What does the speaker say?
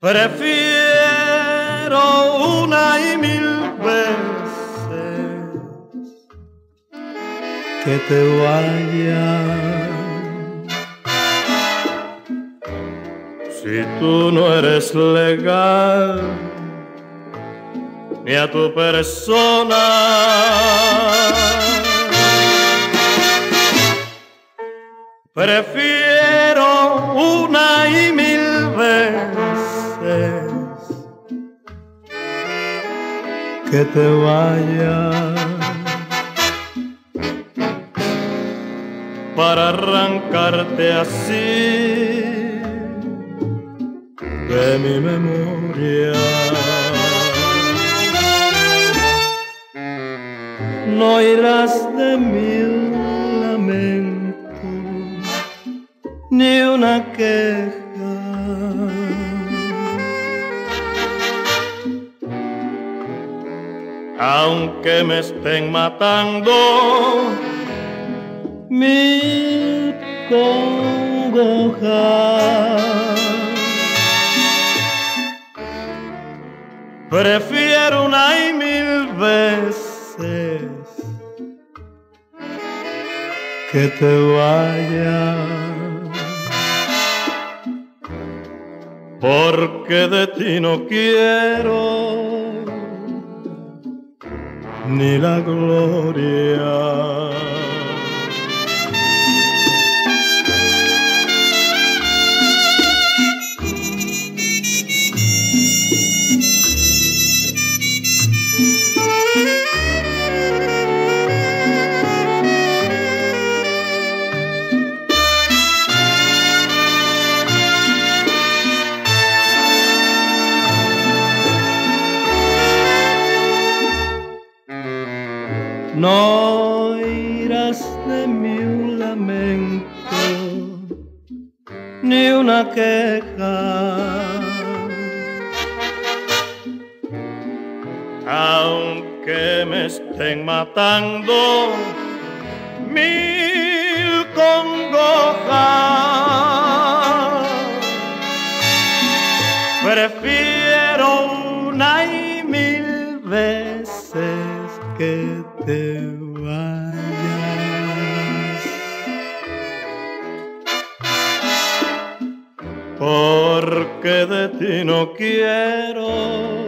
Prefiero una y mil veces que te vayas. Si tú no eres legal, ni a tu persona. Prefiero una y mil veces que te vayas para arrancarte así de mi memoria. No irás de mil lamentos ni una queja. Aunque me estén matando mi congojas. Prefiero una y mil veces que te vayas, porque de ti no quiero ni la gloria. No irás de mi un lamento ni una queja. Aunque me estén matando mil congojas, prefiero una y mil veces que te vayas. Porque de ti no quiero